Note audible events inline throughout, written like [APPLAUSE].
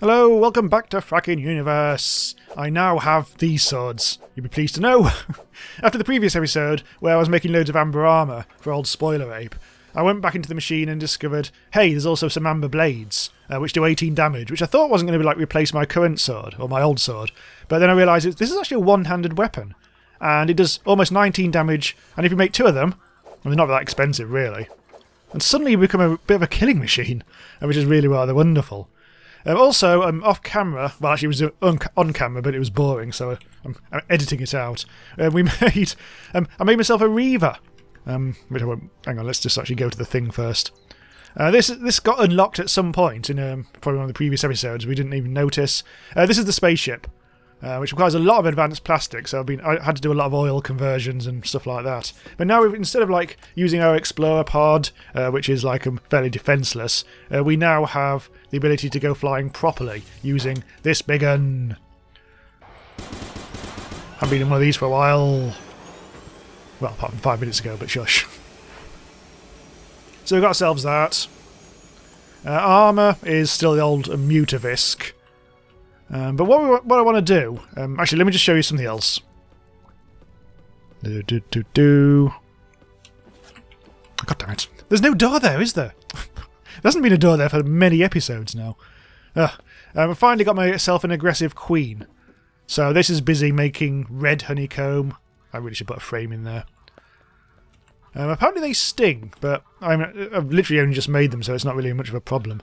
Hello, welcome back to Frackin' Universe. I now have these swords. You'll be pleased to know. [LAUGHS] After the previous episode, where I was making loads of amber armour for old Spoiler Ape, I went back into the machine and discovered, hey, there's also some amber blades, uh, which do 18 damage, which I thought wasn't going to be like replace my current sword, or my old sword. But then I realised this is actually a one-handed weapon, and it does almost 19 damage, and if you make two of them, and they're not that expensive really, and suddenly you become a bit of a killing machine, [LAUGHS] which is really rather wonderful. Um, also, um, off camera, well, actually, it was on, on camera, but it was boring, so I'm, I'm editing it out. Uh, we [LAUGHS] made, um, I made myself a Reaver. Um, which I won't, hang on, let's just actually go to the thing first. Uh, this this got unlocked at some point in um, probably one of the previous episodes. We didn't even notice. Uh, this is the spaceship, uh, which requires a lot of advanced plastic. So I've been I had to do a lot of oil conversions and stuff like that. But now we've instead of like using our Explorer pod, uh, which is like um, fairly defenseless, uh, we now have the ability to go flying properly using this big gun. I've been in one of these for a while. Well, apart from five minutes ago, but shush. So we've got ourselves that. Uh, armour is still the old Mutavisk. Um, but what, we, what I want to do... Um, actually, let me just show you something else. Do, do, do, do. God damn it. There's no door there, is there? [LAUGHS] there hasn't been a door there for many episodes now. Uh, um, I finally got myself an aggressive queen. So this is busy making red honeycomb. I really should put a frame in there. Um, apparently they sting, but i have literally only just made them, so it's not really much of a problem.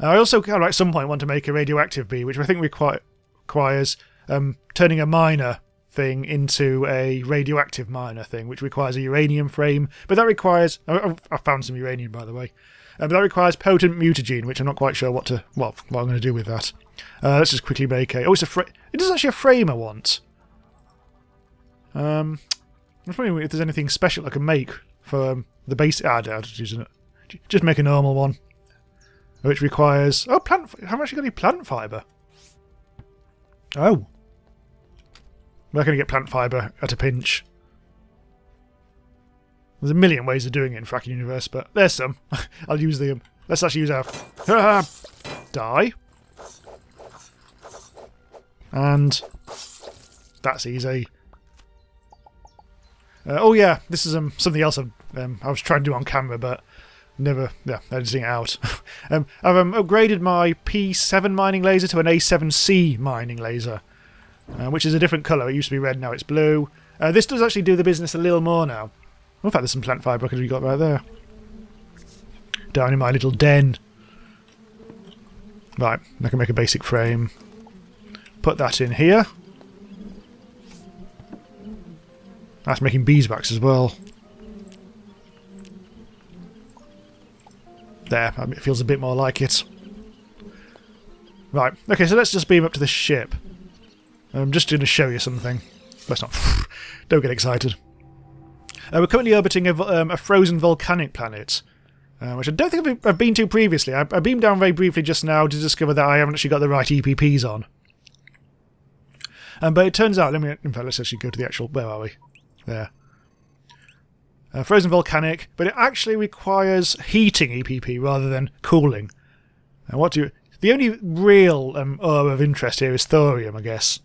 Uh, I also, kind of, at some point, want to make a radioactive bee, which I think requires um, turning a miner thing into a radioactive miner thing, which requires a uranium frame. But that requires... I, I found some uranium, by the way. Uh, but that requires potent mutagen, which I'm not quite sure what to well, what I'm going to do with that. Uh, let's just quickly make a... Oh, it's a fra It is actually a frame I want. Um, I'm wondering if there's anything special I can make for um, the base. Ah, I using it. Just make a normal one, which requires. Oh, plant. How much you got any plant fiber? Oh, we're going to get plant fiber at a pinch. There's a million ways of doing it in Frackin' Universe, but there's some. [LAUGHS] I'll use them. Let's actually use our [LAUGHS] die. And that's easy. Uh, oh yeah, this is um, something else um, I was trying to do on camera, but never, yeah, editing out. [LAUGHS] um, I've um, upgraded my P7 mining laser to an A7C mining laser, uh, which is a different colour. It used to be red, now it's blue. Uh, this does actually do the business a little more now. In fact, there's some plant fibre because we got right there. Down in my little den. Right, I can make a basic frame. Put that in here. That's making beeswax as well. There, it feels a bit more like it. Right, okay, so let's just beam up to the ship. I'm just going to show you something. Let's not. [SIGHS] Don't get excited. Uh, we're currently orbiting a, um, a frozen volcanic planet, uh, which I don't think I've been to previously. I, I beamed down very briefly just now to discover that I haven't actually got the right EPPs on. Um, but it turns out, let me, in fact, let's actually go to the actual, where are we? There. Uh, frozen volcanic, but it actually requires heating EPP rather than cooling. And what do you... The only real um, ore of interest here is thorium, I guess.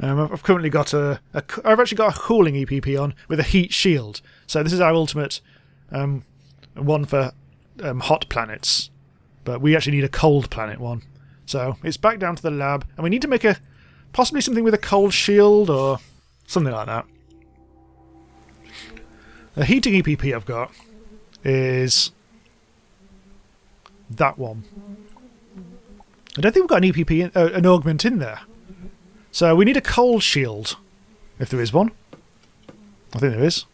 Um, I've currently got a, a... I've actually got a cooling EPP on with a heat shield. So this is our ultimate um, one for um, hot planets. But we actually need a cold planet one. So it's back down to the lab. And we need to make a... Possibly something with a cold shield or something like that. The heating EPP I've got is that one. I don't think we've got an EPP, in, uh, an augment in there. So we need a cold shield, if there is one. I think there is.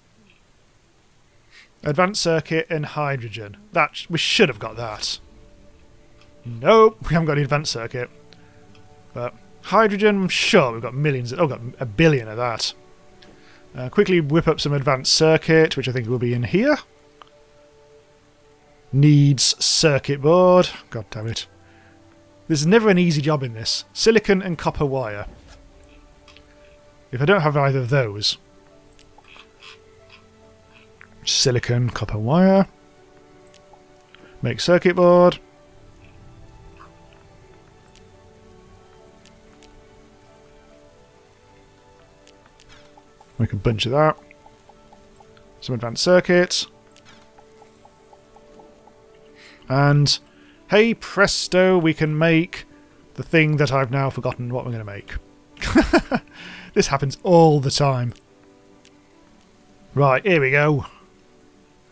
Advanced circuit and hydrogen. That we should have got that. Nope, we haven't got any advanced circuit. But hydrogen, I'm sure we've got millions. Oh, we've got a billion of that. Uh, quickly whip up some advanced circuit, which I think will be in here. Needs circuit board. God damn it. There's never an easy job in this. Silicon and copper wire. If I don't have either of those... Silicon, copper wire. Make circuit board. Make a bunch of that. Some advanced circuits. And hey presto, we can make the thing that I've now forgotten what we're going to make. [LAUGHS] this happens all the time. Right, here we go.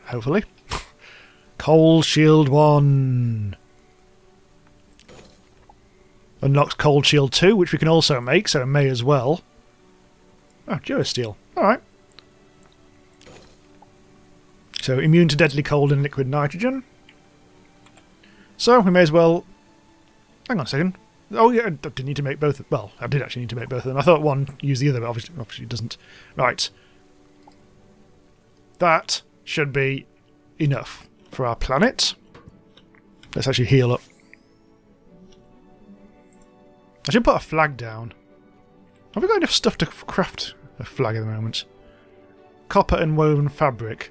Hopefully. [LAUGHS] Cold Shield 1. Unlocks Cold Shield 2, which we can also make, so may as well. Oh, Durasteel. Alright. So, immune to deadly cold and liquid nitrogen. So, we may as well... Hang on a second. Oh, yeah, I didn't need to make both. Well, I did actually need to make both of them. I thought one used the other, but obviously, obviously it doesn't. Right. That should be enough for our planet. Let's actually heal up. I should put a flag down. Have we got enough stuff to craft a flag at the moment? Copper and woven fabric.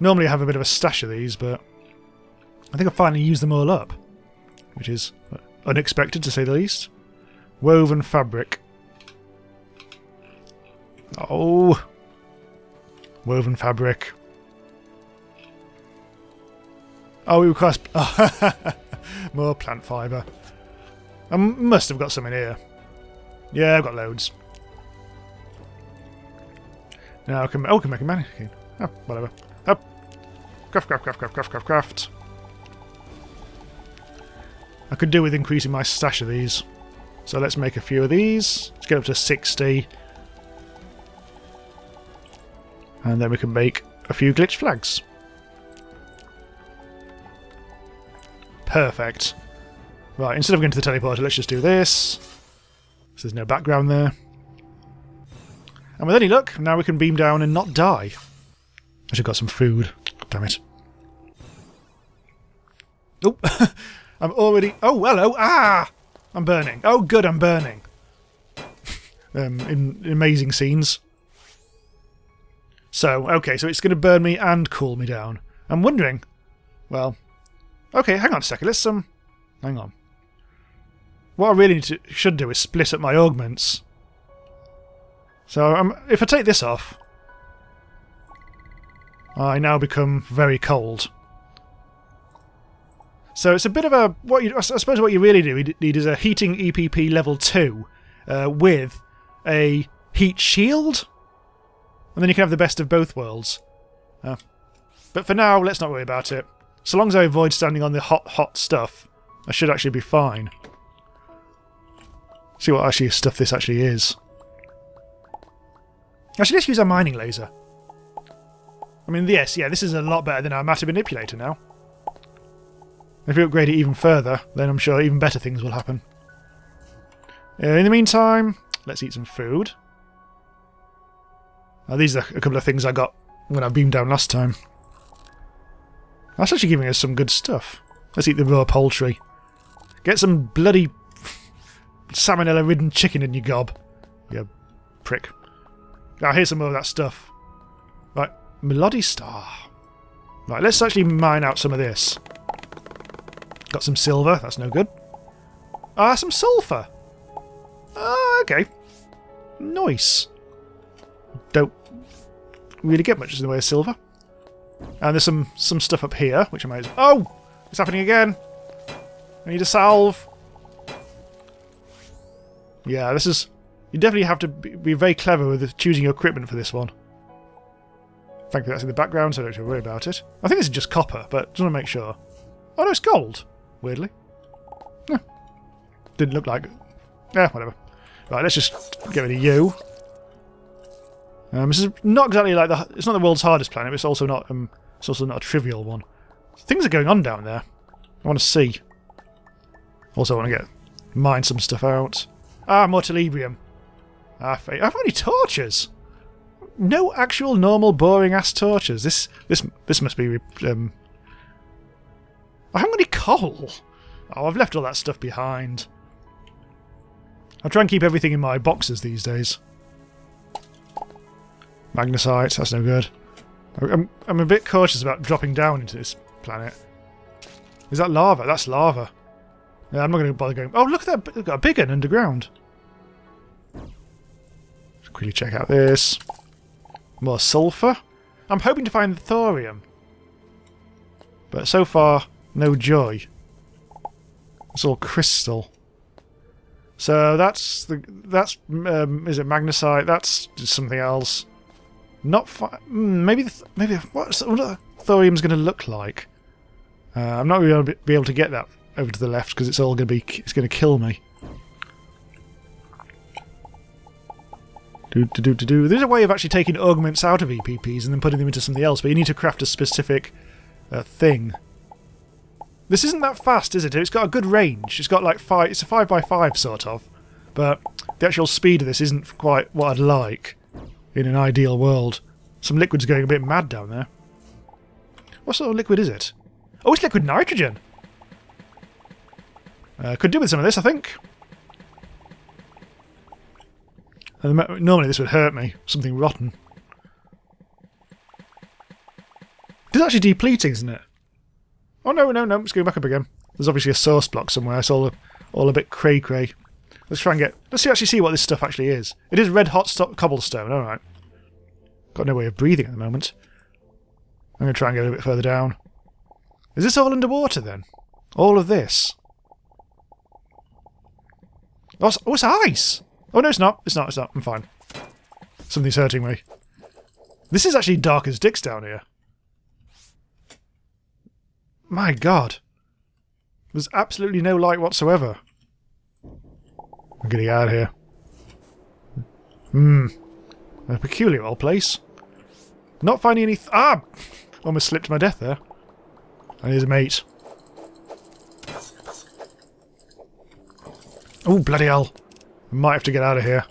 Normally I have a bit of a stash of these, but I think I finally used them all up, which is unexpected to say the least. Woven fabric. Oh. Woven fabric. Oh, we request [LAUGHS] more plant fibre. I must have got some in here. Yeah, I've got loads. Now I can, oh, I can make a mannequin. Oh, whatever. Up. Craft, craft, craft, craft, craft, craft, craft. I could do with increasing my stash of these. So let's make a few of these. Let's get up to 60. And then we can make a few glitch flags. Perfect. Right, instead of going to the teleporter, let's just do this. So there's no background there. And with any luck, now we can beam down and not die. I should have got some food. damn it. Oh, [LAUGHS] I'm already... Oh, hello! Ah! I'm burning. Oh, good, I'm burning. [LAUGHS] um, in, in amazing scenes. So, okay, so it's going to burn me and cool me down. I'm wondering... Well... Okay, hang on a second. Let's, um... Hang on. What I really to, should do is split up my augments. So, um, if I take this off... I now become very cold. So it's a bit of a what you I suppose what you really do need is a heating EPP level two uh, with a heat shield, and then you can have the best of both worlds. Uh, but for now, let's not worry about it. So long as I avoid standing on the hot, hot stuff, I should actually be fine. See what actually stuff this actually is. Actually, let's use our mining laser. I mean, yes, yeah, this is a lot better than our matter manipulator now. If we upgrade it even further, then I'm sure even better things will happen. Uh, in the meantime, let's eat some food. Now, these are a couple of things I got when I beamed down last time. That's actually giving us some good stuff. Let's eat the raw poultry. Get some bloody salmonella-ridden chicken in your gob. You prick. Now, here's some more of that stuff. Right, Melody Star. Right, let's actually mine out some of this. Got some silver, that's no good. Ah, some sulfur. Ah, okay. Nice. Don't really get much in the way of silver. And there's some some stuff up here, which I might... Oh! It's happening again! I need a salve. Yeah, this is... You definitely have to be very clever with choosing your equipment for this one. Thankfully that's in the background, so I don't have to worry about it. I think this is just copper, but just want to make sure. Oh no, it's gold! weirdly. Didn't look like it. Yeah, whatever. Right, let's just get rid of you. Um, this is not exactly like the... It's not the world's hardest planet, but it's also not, um, it's also not a trivial one. Things are going on down there. I want to see. Also I want to get... Mine some stuff out. Ah, more telebrium. Ah, I've only torches! No actual normal boring ass torches. This this this must be um, I haven't got any coal. Oh, I've left all that stuff behind. I try and keep everything in my boxes these days. Magnesite, that's no good. I'm, I'm a bit cautious about dropping down into this planet. Is that lava? That's lava. Yeah, I'm not going to bother going... Oh, look at that! Got a big one underground. Let's quickly check out this. More sulfur. I'm hoping to find the thorium. But so far, no joy. It's all crystal. So that's the that's um, is it magnesite? That's something else. Not fi- mm, maybe the th maybe what's what thorium's going to look like. Uh, I'm not going to be able to get that over to the left because it's all going to be it's going to kill me. Do, do, do, do, do. There's a way of actually taking augments out of EPPs and then putting them into something else, but you need to craft a specific uh, thing. This isn't that fast, is it? It's got a good range. It's got like five. It's a five by five sort of, but the actual speed of this isn't quite what I'd like in an ideal world. Some liquid's going a bit mad down there. What sort of liquid is it? Oh, it's liquid nitrogen. Uh, could do with some of this, I think. Normally this would hurt me. Something rotten. It's actually depleting, isn't it? Oh no, no, no, it's going back up again. There's obviously a source block somewhere. It's all a, all a bit cray cray. Let's try and get. Let's see, actually see what this stuff actually is. It is red hot cobblestone. All right. Got no way of breathing at the moment. I'm going to try and get a bit further down. Is this all underwater then? All of this? Oh, it's, oh, it's ice! Oh no, it's not. It's not. It's not. I'm fine. Something's hurting me. This is actually dark as dicks down here. My god. There's absolutely no light whatsoever. I'm getting out of here. Hmm. A peculiar old place. Not finding any... ah! Almost slipped my death there. And here's a mate. Oh, bloody hell. Might have to get out of here.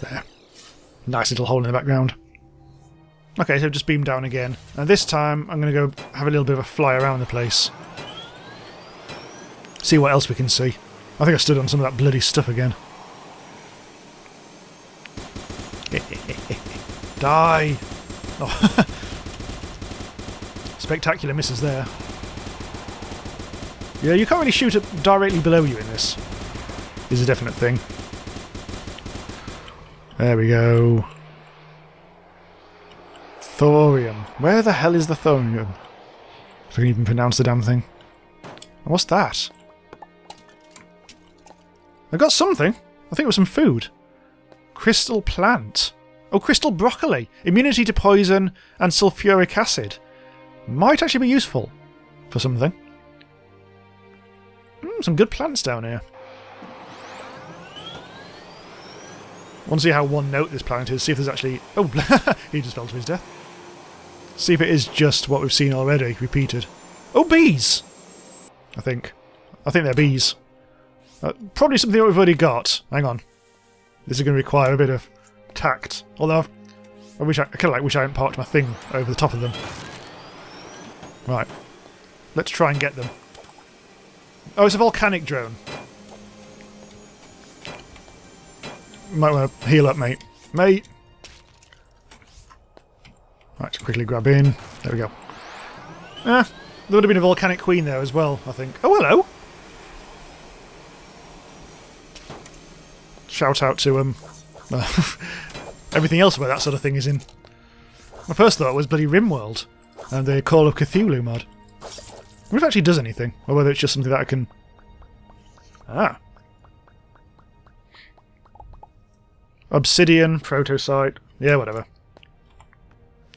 There. Nice little hole in the background. Okay, so just beam down again. And this time I'm going to go have a little bit of a fly around the place. See what else we can see. I think I stood on some of that bloody stuff again. [LAUGHS] Die! Oh. [LAUGHS] Spectacular misses there. Yeah, you can't really shoot it directly below you in this. Is a definite thing. There we go. Thorium. Where the hell is the thorium? If I can even pronounce the damn thing. What's that? I got something. I think it was some food. Crystal plant. Oh, crystal broccoli. Immunity to poison and sulfuric acid. Might actually be useful for something. Mm, some good plants down here. want to see how one note this planet is. See if there's actually... Oh, [LAUGHS] he just fell to his death. See if it is just what we've seen already, repeated. Oh, bees! I think. I think they're bees. Uh, probably something that we've already got. Hang on. This is going to require a bit of tact. Although I've, i wish I, I kind of like wish I hadn't parked my thing over the top of them. Right. Let's try and get them. Oh, it's a volcanic drone. Might want to heal up, mate. Mate! Right, quickly grab in. There we go. Ah, there would have been a volcanic queen there as well, I think. Oh, hello! Shout out to him. Um, [LAUGHS] everything else about that sort of thing is in. My first thought was bloody RimWorld and the Call of Cthulhu mod. If it actually does anything, or whether it's just something that I can... Ah. Obsidian, Protocite, yeah, whatever.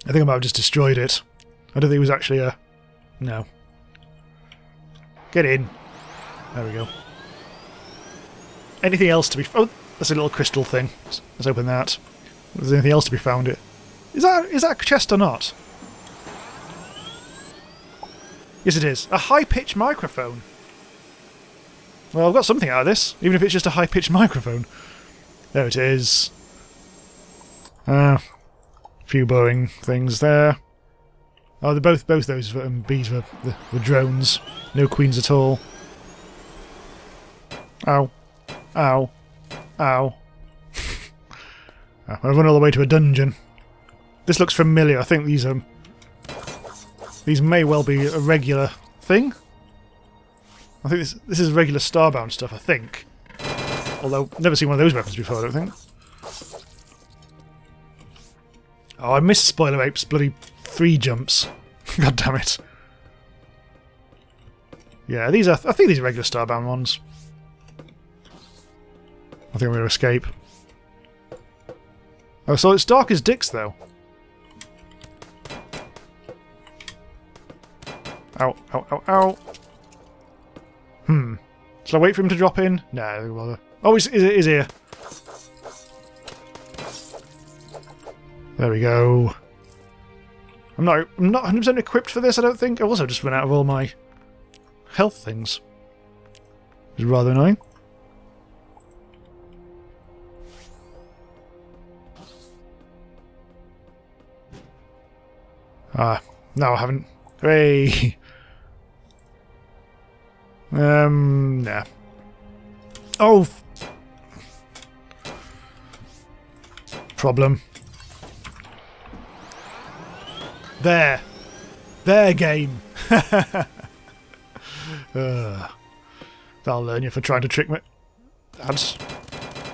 I think I might have just destroyed it. I don't think it was actually a... No. Get in. There we go. Anything else to be... Oh, that's a little crystal thing. Let's open that. Is there anything else to be found? It is that is that a chest or not? Yes, it is. A high-pitched microphone. Well, I've got something out of this, even if it's just a high-pitched microphone. There it is. Ah, few Boeing things there. Oh, they're both both those um, bees were the, the drones. No queens at all. Ow. Ow. Ow. [LAUGHS] I've run all the way to a dungeon. This looks familiar. I think these are... These may well be a regular thing. I think this, this is regular Starbound stuff, I think. Although, never seen one of those weapons before, I don't think. Oh, I missed Spoiler Ape's bloody three jumps. [LAUGHS] God damn it. Yeah, these are. I think these are regular Starbound ones. I think I'm going to escape. Oh, so it's dark as dicks, though. Ow, ow, ow, ow. Hmm. Shall I wait for him to drop in? No, bother. Oh, he's, he's, here. There we go. I'm not I'm not 100% equipped for this, I don't think. I also just run out of all my health things. It's rather annoying. Ah, no, I haven't. Hooray! [LAUGHS] um, nah. Oh! Problem. There. There, game. [LAUGHS] uh, that'll learn you for trying to trick me. Lads.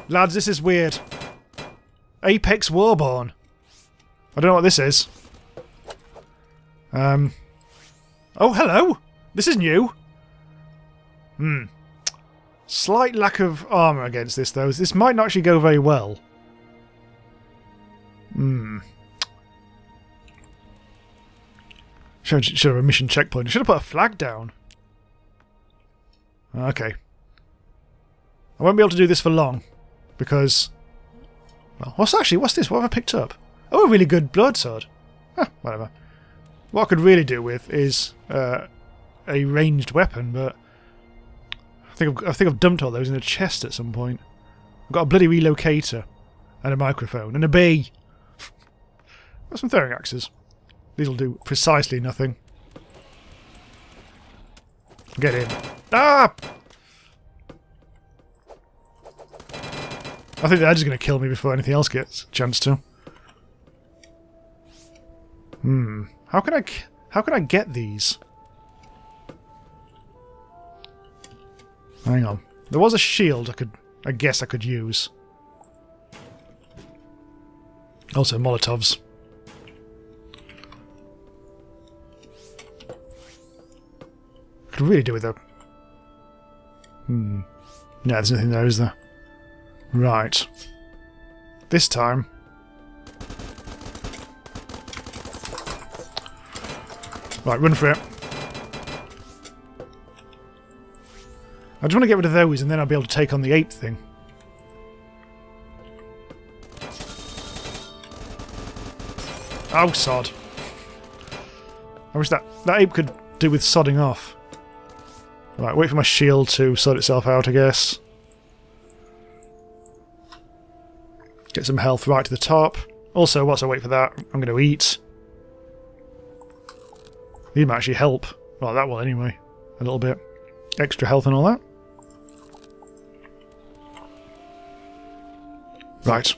Lads, this is weird. Apex Warborn. I don't know what this is. Um. Oh, hello! This is new. Hmm. Slight lack of armour against this, though. This might not actually go very well. Hmm. Should, should have a mission checkpoint. Should have put a flag down. Okay. I won't be able to do this for long. Because... Well, what's actually... What's this? What have I picked up? Oh, a really good blood sword. Huh, whatever. What I could really do with is uh, a ranged weapon, but... I think, I've, I think I've dumped all those in a chest at some point. I've got a bloody relocator. And a microphone. And a bee. got some throwing axes. These will do precisely nothing. Get in. Ah! I think they're just going to kill me before anything else gets a chance to. Hmm. How can I... How can I get these? Hang on. There was a shield I could... I guess I could use. Also, Molotovs. Could really do with a... Hmm. No, there's nothing there, is there? Right. This time... Right, run for it. I just want to get rid of those and then I'll be able to take on the ape thing. Oh, sod. I wish that, that ape could do with sodding off. Right, wait for my shield to sort itself out, I guess. Get some health right to the top. Also, whilst I wait for that, I'm going to eat. These might actually help. Well, that will anyway. A little bit. Extra health and all that. Right.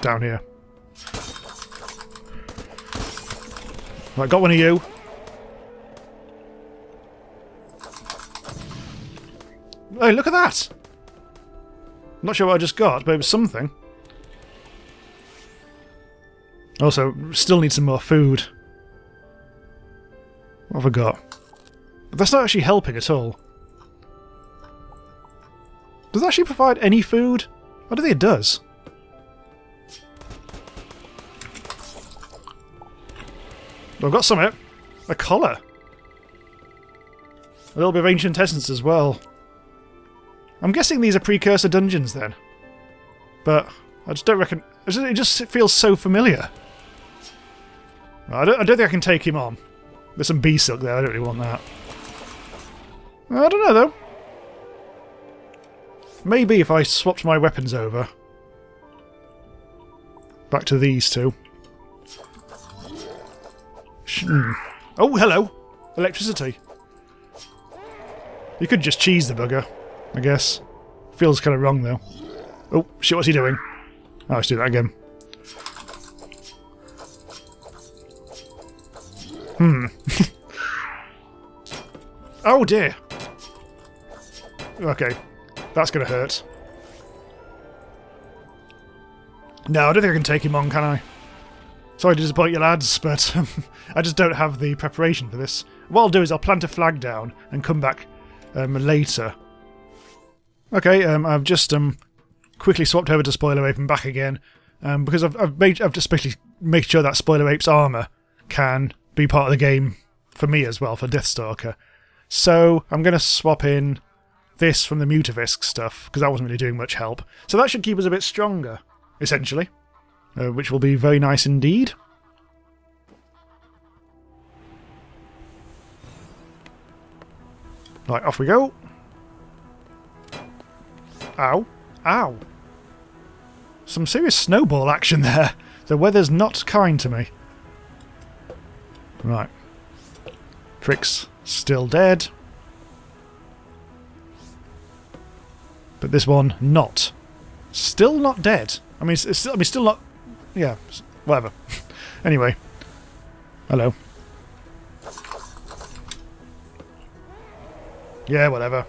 Down here. Right, got one of you. Hey, look at that! Not sure what I just got, but it was something. Also, still need some more food. What have I got? That's not actually helping at all. Does actually provide any food? I don't think it does. I've got some it. A collar. A little bit of ancient essence as well. I'm guessing these are precursor dungeons then. But I just don't reckon... It just feels so familiar. I don't, I don't think I can take him on. There's some bee silk there, I don't really want that. I don't know though. Maybe if I swapped my weapons over. Back to these two. Hmm. Oh, hello! Electricity. You could just cheese the bugger. I guess. Feels kind of wrong, though. Oh, shit, what's he doing? Oh, let's do that again. Hmm. [LAUGHS] oh, dear. Okay. That's going to hurt. No, I don't think I can take him on, can I? Sorry to disappoint you lads, [LAUGHS] but um, I just don't have the preparation for this. What I'll do is I'll plant a flag down and come back um, later. Okay, um, I've just um, quickly swapped over to Spoiler Ape and back again um, because I've, I've, made, I've just basically made sure that Spoiler Ape's armour can be part of the game for me as well, for Deathstalker. So I'm going to swap in this from the Mutavisk stuff because that wasn't really doing much help. So that should keep us a bit stronger, essentially, uh, which will be very nice indeed. Right, off we go. Ow. Ow. Some serious snowball action [LAUGHS] there. The weather's not kind to me. Right. Frick's still dead. But this one, not. Still not dead. I mean, it's still, I mean, still not... Yeah, whatever. [LAUGHS] anyway. Hello. Yeah, whatever.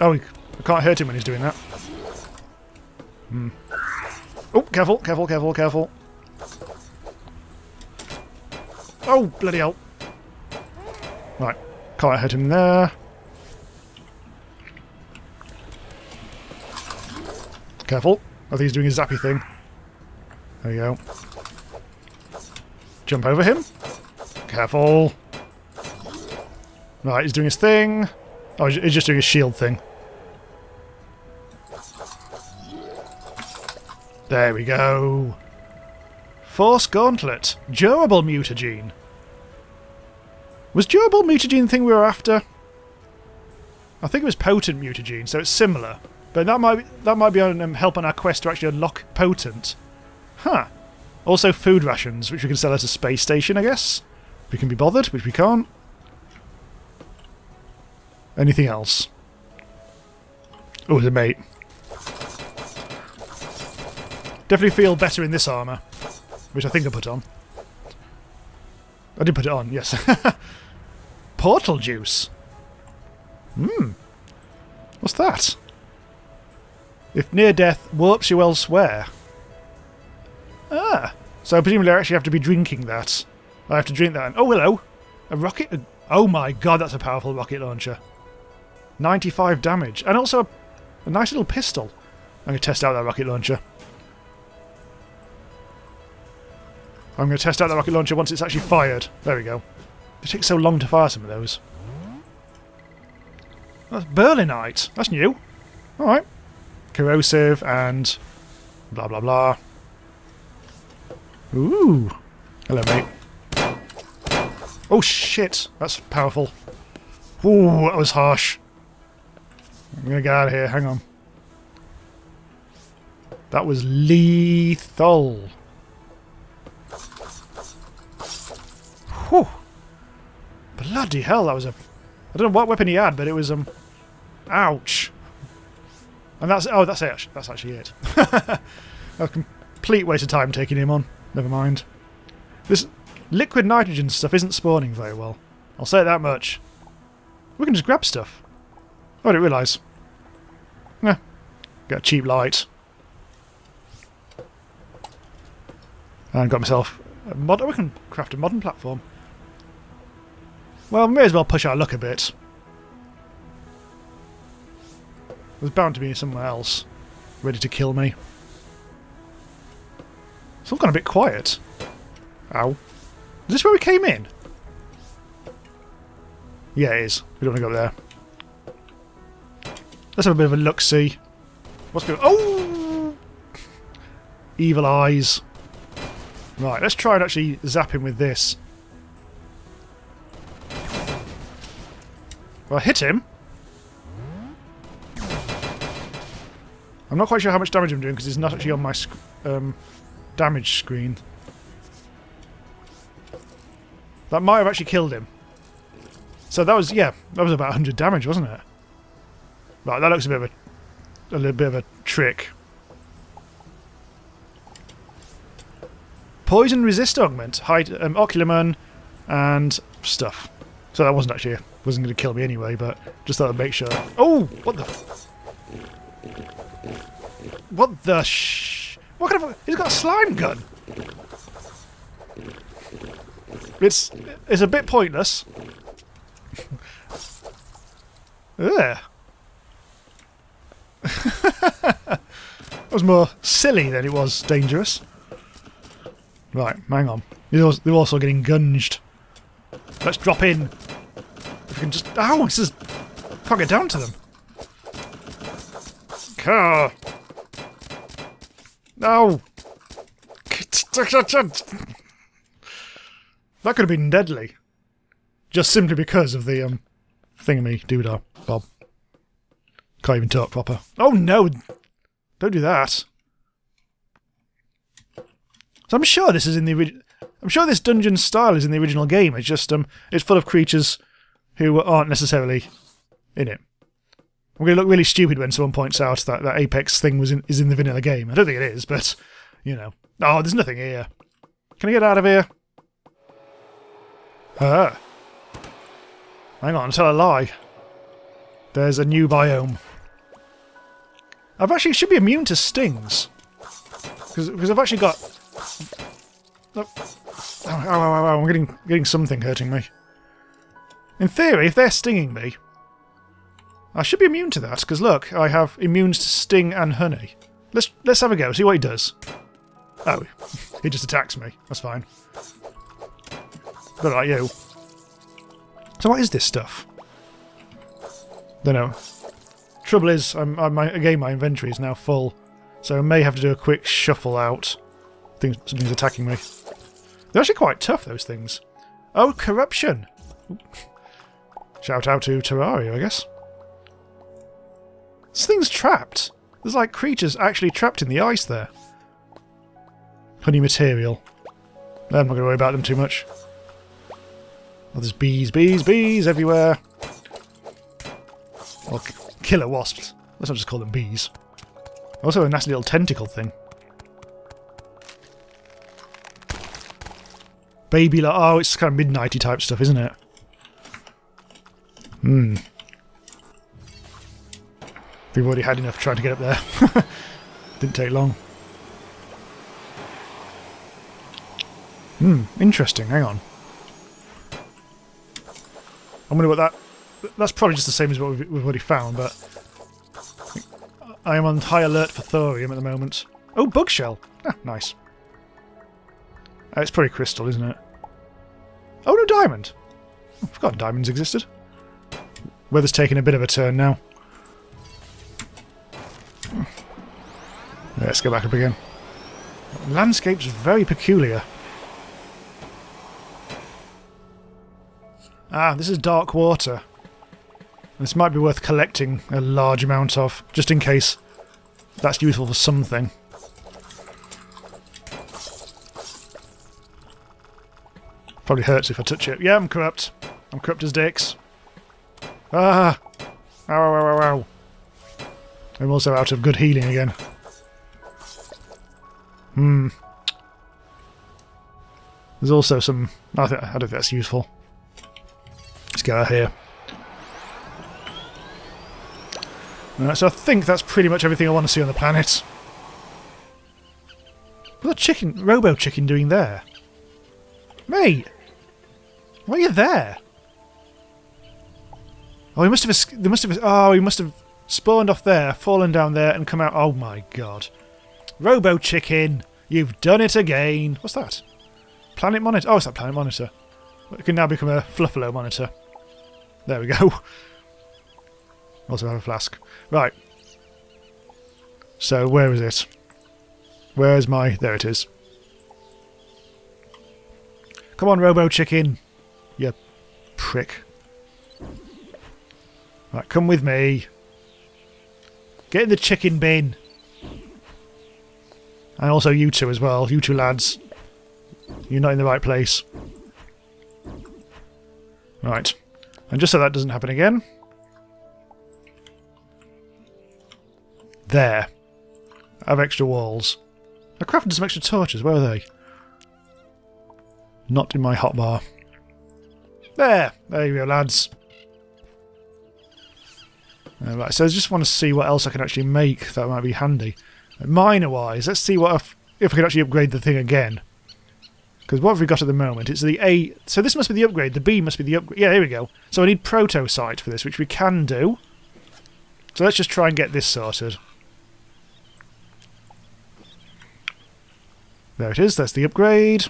Oh, I can't hurt him when he's doing that. Hmm. Oh, careful, careful, careful, careful. Oh, bloody hell. Right, can't hurt him there. Careful. I think he's doing a zappy thing. There you go. Jump over him. Careful. Right, he's doing his thing. Oh, he's just doing a shield thing. There we go. Force Gauntlet. Durable mutagene. Was durable mutagene the thing we were after? I think it was potent mutagene, so it's similar. But that might that might be on um, help on our quest to actually unlock potent. Huh. Also food rations, which we can sell at a space station, I guess. If we can be bothered, which we can't. Anything else? Oh, the mate. Definitely feel better in this armour, which I think I put on. I did put it on, yes. [LAUGHS] Portal juice. Hmm. What's that? If near death warps you elsewhere. Ah. So presumably I actually have to be drinking that. I have to drink that. Oh, hello. A rocket. Oh my god, that's a powerful rocket launcher. 95 damage. And also a, a nice little pistol. I'm going to test out that rocket launcher. I'm going to test out the rocket launcher once it's actually fired. There we go. It takes so long to fire some of those. That's Berlinite. That's new. Alright. Corrosive and blah blah blah. Ooh. Hello, mate. Oh shit. That's powerful. Ooh, that was harsh. I'm to get out of here. Hang on. That was lethal. Whew. Bloody hell, that was a... I don't know what weapon he had, but it was, um... Ouch. And that's... Oh, that's it. That's actually it. [LAUGHS] a complete waste of time taking him on. Never mind. This liquid nitrogen stuff isn't spawning very well. I'll say that much. We can just grab stuff. I didn't realise. Yeah. Got a cheap light. And got myself a mod. We can craft a modern platform. Well, may as well push our luck a bit. There's bound to be somewhere else ready to kill me. It's all gone a bit quiet. Ow. Is this where we came in? Yeah, it is. We don't want to go there. Let's have a bit of a look-see. What's going Oh! Evil eyes. Right, let's try and actually zap him with this. Well, hit him. I'm not quite sure how much damage I'm doing because it's not actually on my sc um, damage screen. That might have actually killed him. So that was, yeah, that was about 100 damage, wasn't it? Right, that looks a bit of a, a little bit of a trick. Poison resist augment, height, um, Oculemon, and stuff. So that wasn't actually wasn't going to kill me anyway, but just thought I'd make sure. Oh, what the? What the sh... What kind of... He's got a slime gun! It's... It's a bit pointless. [LAUGHS] Ugh. [LAUGHS] that was more silly than it was dangerous. Right, hang on. They're also getting gunged. Let's drop in. If we can just... Ow! This is... Can't get down to them. Car. No! That could have been deadly. Just simply because of the, um, thingamy doodah, Bob. Can't even talk proper. Oh no! Don't do that. So I'm sure this is in the original. I'm sure this dungeon style is in the original game. It's just um, it's full of creatures who aren't necessarily in it. I'm going to look really stupid when someone points out that that Apex thing was in, is in the vanilla game. I don't think it is, but you know. Oh, there's nothing here. Can I get out of here? Ah. Hang on, tell a lie. There's a new biome. I've actually should be immune to stings. Because I've actually got... Look. Ow, ow, ow, ow, I'm getting, getting something hurting me. In theory, if they're stinging me, I should be immune to that, because look, I have immune to sting and honey. Let's let's have a go, see what he does. Oh, [LAUGHS] he just attacks me. That's fine. But like you. So what is this stuff? Don't know. Trouble is, I'm, I'm, my, again, my inventory is now full, so I may have to do a quick shuffle out. Things, something's attacking me. They're actually quite tough, those things. Oh, corruption! [LAUGHS] Shout out to Terraria, I guess. This thing's trapped. There's like creatures actually trapped in the ice there. Honey material. I'm not going to worry about them too much. Oh, there's bees, bees, bees everywhere. Well, killer wasps. Let's not just call them bees. Also a nasty little tentacle thing. Baby like, Oh, it's kind of midnighty type stuff, isn't it? Hmm. We've already had enough trying to get up there. [LAUGHS] Didn't take long. Hmm, interesting. Hang on. I wonder what that... That's probably just the same as what we've, we've already found, but... I am on high alert for thorium at the moment. Oh, bug shell! Ah, nice. Uh, it's probably crystal, isn't it? Oh, no diamond! I forgot diamonds existed. Weather's taking a bit of a turn now. Let's go back up again. Landscape's very peculiar. Ah, this is dark water. This might be worth collecting a large amount of, just in case that's useful for something. Probably hurts if I touch it. Yeah, I'm corrupt. I'm corrupt as dicks. Ah! Ow, ow, ow, ow, I'm also out of good healing again. Hmm. There's also some... I, think, I don't think that's useful. Let's get out here. Right, so I think that's pretty much everything I want to see on the planet. What's that chicken, Robo Chicken doing there? Mate! Why are you there? Oh, he must have... They must have... Oh, he must have spawned off there, fallen down there, and come out... Oh my god. Robo Chicken! You've done it again! What's that? Planet Monitor. Oh, it's that Planet Monitor. It can now become a Fluffalo Monitor. There we go. [LAUGHS] Also have a flask. Right. So, where is it? Where's my... There it is. Come on, Robo Chicken. You prick. Right, come with me. Get in the chicken bin. And also you two as well. You two lads. You're not in the right place. Right. And just so that doesn't happen again. There. I have extra walls. I crafted some extra torches. Where are they? Not in my hotbar. There! There you go, lads. Uh, right, so I just want to see what else I can actually make that might be handy. Miner-wise, let's see what if, if I can actually upgrade the thing again. Because what have we got at the moment? It's the A... So this must be the upgrade. The B must be the upgrade. Yeah, here we go. So I need Protocite for this, which we can do. So let's just try and get this sorted. There it is. That's the upgrade.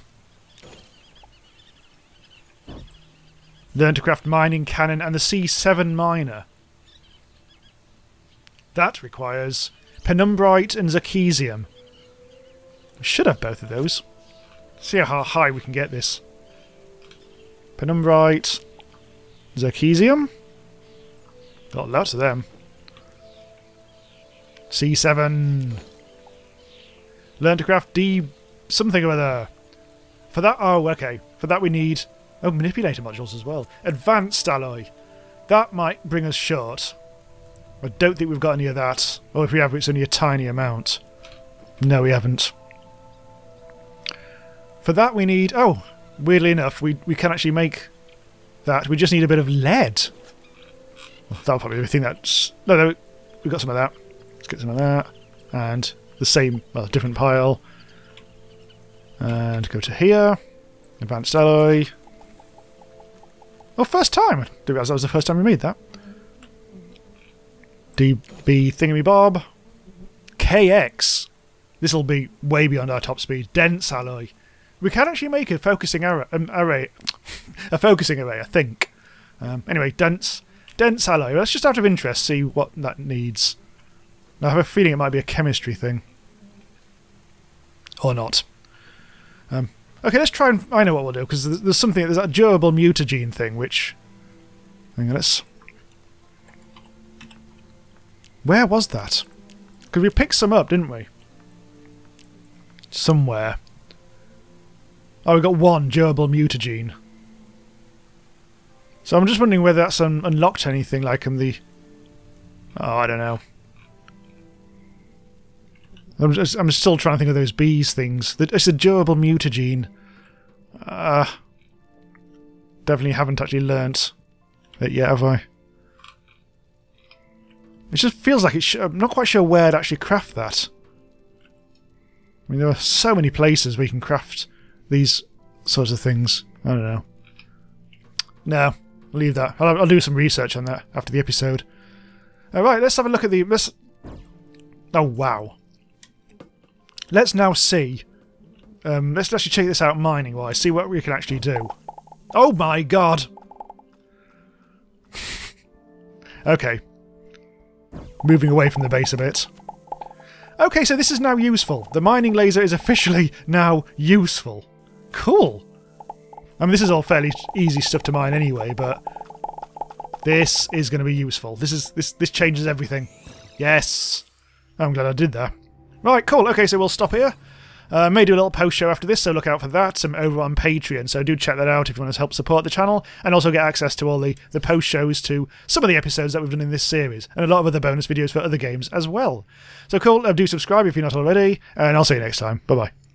Learn to craft mining cannon and the C7 miner. That requires penumbrite and zerchesium. We should have both of those. See how high we can get this. Penumbrite, zerchesium. Got lots of them. C7. Learn to craft D something or other. For that, oh, okay. For that we need, oh, manipulator modules as well. Advanced alloy. That might bring us short. I don't think we've got any of that. Or if we have, it's only a tiny amount. No, we haven't. For that we need, oh, weirdly enough, we, we can actually make that. We just need a bit of lead. that'll probably be the thing that's... No, no, we've got some of that. Let's get some of that. And the same, well, different pile. And go to here. Advanced alloy. Oh, first time! I that was the first time we made that. DB thingy bob. KX. This will be way beyond our top speed. Dense alloy. We can actually make a focusing array, um, array [LAUGHS] a focusing array, I think. Um, anyway, dense, dense alloy. Let's just out of interest see what that needs. Now, I have a feeling it might be a chemistry thing, or not. Um, okay, let's try and I know what we'll do because there's, something there's that durable mutagene thing which. Hang on, let's. Where was that? Because we picked some up, didn't we? Somewhere. Oh, we got one durable mutagene. So I'm just wondering whether that's un unlocked anything like in the... Oh, I don't know. I'm, just, I'm still trying to think of those bees things. It's a durable mutagene. Uh, definitely haven't actually learnt it yet, have I? It just feels like it I'm not quite sure where to actually craft that. I mean, there are so many places we can craft these sorts of things. I don't know. No, leave that. I'll, I'll do some research on that after the episode. Alright, let's have a look at the... Let's... Oh, wow. Let's now see. Um, let's actually check this out mining-wise, see what we can actually do. Oh my god! [LAUGHS] okay. Moving away from the base a bit. Okay, so this is now useful. The mining laser is officially [LAUGHS] now useful. Cool. I mean, this is all fairly easy stuff to mine anyway, but this is going to be useful. This is this this changes everything. Yes. I'm glad I did that. Right, cool. Okay, so we'll stop here. Uh, may do a little post show after this, so look out for that. I'm over on Patreon, so do check that out if you want to help support the channel, and also get access to all the, the post shows to some of the episodes that we've done in this series, and a lot of other bonus videos for other games as well. So cool, uh, do subscribe if you're not already, and I'll see you next time. Bye bye.